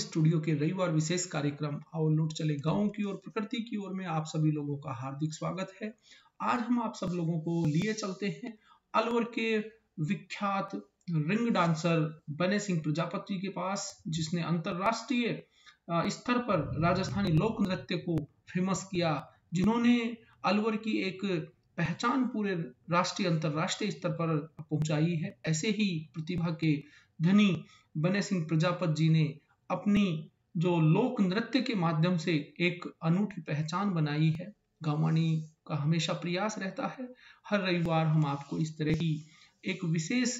Studio के रविवार विशेष कार्यक्रम, आओ लूट चले गाँव की ओर, प्रकृति की ओर में आप सभी लोगों का हार्दिक स्वागत है। आज हम आप सब लोगों को लिए चलते हैं अलवर के विख्यात रिंग डांसर बने सिंह प्रजापति के पास, जिसने अंतरराष्ट्रीय स्तर पर राजस्थानी लोक नृत्य को फ़ेमस किया, जिन्होंने अलवर की एक पहचान पूरे राष्ट्रीय, अंतरराष्ट्रीय स्तर पर पहुंचाई है। ऐसे ही प्रतिभा के धनी बने सिंह प्रजापत जी ने अपनी जो लोक नृत्य के माध्यम से एक अनूठी पहचान बनाई है। गांवानी का हमेशा प्रयास रहता है। हर रविवार हम आपको इस तरह की एक विशेष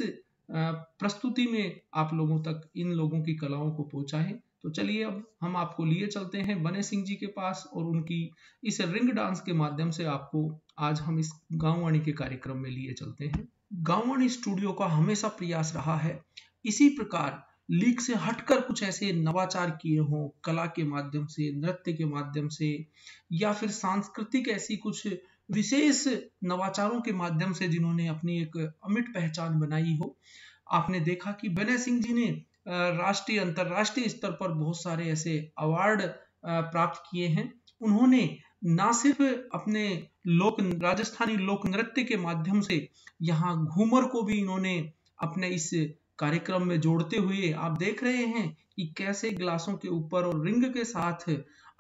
प्रस्तुति में आप लोगों तक, इन लोगों की कलाओं को पहुंचाएँ। तो चलिए अब हम आपको लिए चलते हैं बने सिंह जी के पास और उनकी इस रिंग डांस के माध्यम से आपको आज हम इस गांववाणी के कार्यक्रम में लिए चलते हैं। गांववाणी स्टूडियो का हमेशा प्रयास रहा है। इसी प्रकार लीक से हटकर कुछ ऐसे नवाचार किए हों, कला के माध्यम से, नृत्य के माध्यम से, या फिर सांस्कृतिक ऐसी कुछ विशेष नवाचारों के माध्यम से जिन्होंने अपनी एक अमिट पहचान बनाई हो। आपने देखा कि बने सिंह जी ने राष्ट्रीय, अंतरराष्ट्रीय स्तर पर बहुत सारे ऐसे अवार्ड प्राप्त किए हैं। उन्होंने ना सिर्फ़ अपने लोक, राजस्थानी लोक नृत्य के माध्यम से यहाँ घूमर को भी इन्होंने अपने इस कार्यक्रम में जोड़ते हुए आप देख रहे हैं कि कैसे ग्लासों के ऊपर और रिंग के साथ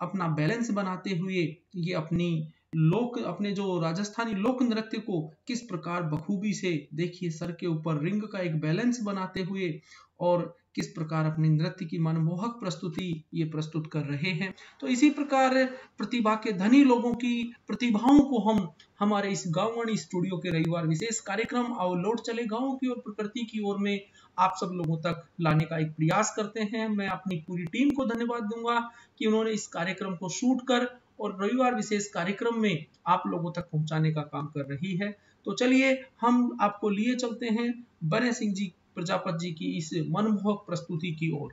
अपना बैलेंस बनाते हुए ये अपनी लोक, अपने जो राजस्थानी लोक नृत्य को किस प्रकार बखूबी से देखिए, सर के ऊपर रिंग का एक बैलेंस बनाते हुए और किस प्रकार अपने नृत्य की मनमोहक प्रस्तुति ये प्रस्तुत कर रहे हैं। तो इसी प्रकार प्रतिभा के धनी लोगों की प्रतिभाओं को हम हमारे इस गांववाणी स्टूडियो के रविवार विशेष कार्यक्रम आओ लौट चले गाँव की और प्रकृति की ओर में आप सब लोगों तक लाने का एक प्रयास करते हैं। मैं अपनी पूरी टीम को धन्यवाद दूँगा कि उन्होंने इस कार्यक्रम को शूट कर और रविवार विशेष कार्यक्रम में आप लोगों तक पहुँचाने का काम कर रही है। तो चलिए, हम आपको लिए चलते हैं। बने सिंह जी, प्रजापत जी की इस मनमोहक प्रस्तुति की ओर।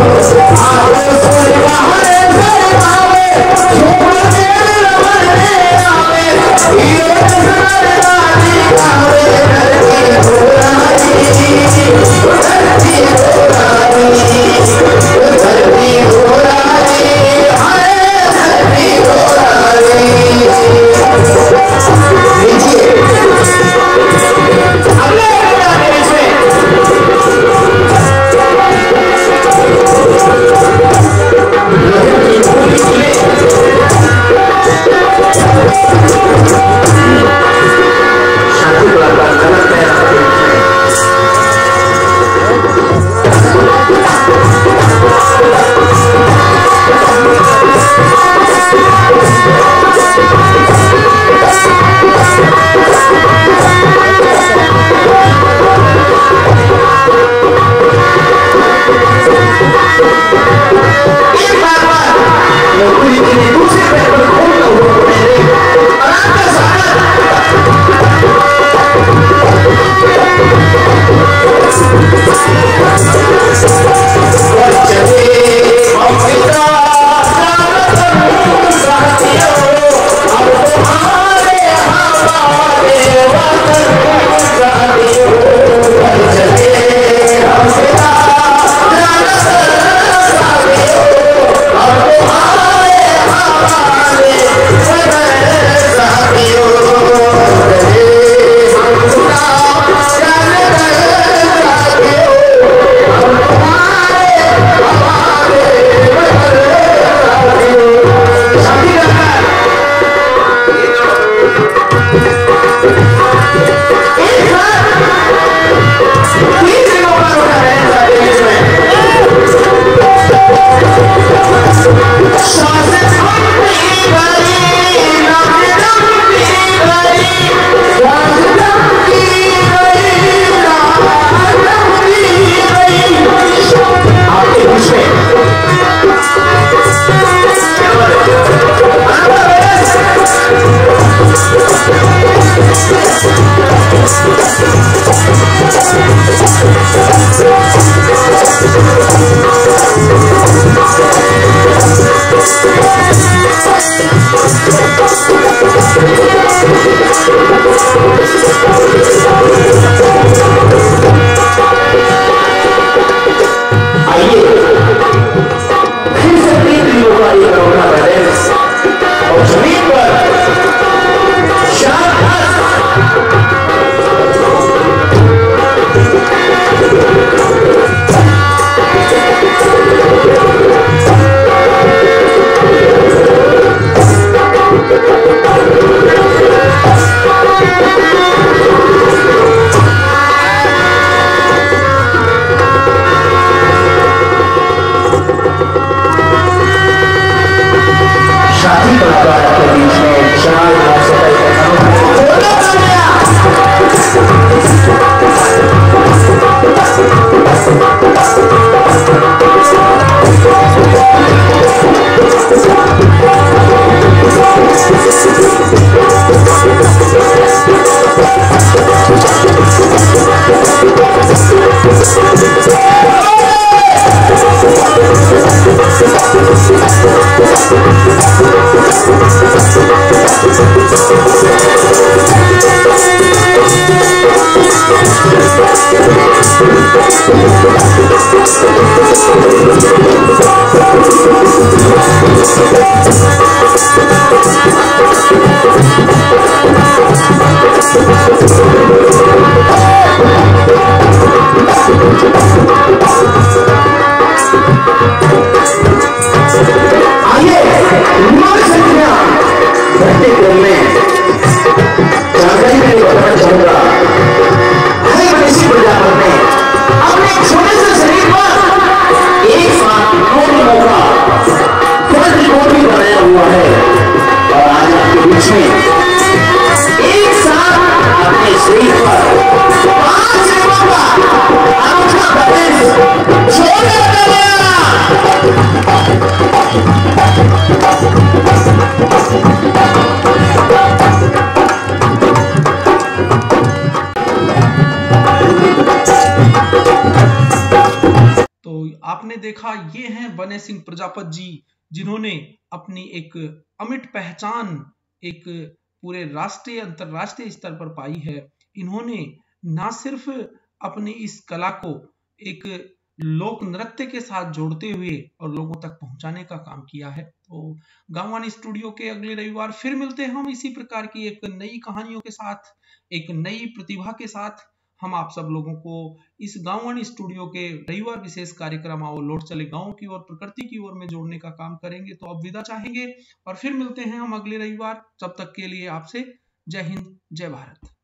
I will बने सिंह प्रजापत जी, जिन्होंने अपनी एक अमिट पहचान एक पूरे राष्ट्रीय, अंतरराष्ट्रीय स्तर पर पाई है। इन्होंने ना सिर्फ़ अपनी इस कला को एक लोक नृत्य के साथ जोड़ते हुए और लोगों तक पहुँचाने का काम किया है तो गांववानी स्टूडियो के अगले रविवार फिर मिलते हैं हम इसी प्रकार की एक नई कहानियों के साथ, एक नई प्रतिभा के साथ। हम आप सब लोगों को इस गांववाणी स्टूडियो के रविवार विशेष कार्यक्रम आओ, लौट चले गाँव की ओर, प्रकृति की ओर में जोड़ने का काम करेंगे तो अब विदा चाहेंगे और फिर मिलते हैं हम अगले रविवार। तब तक के लिए आपसे जय हिंद, जय भारत।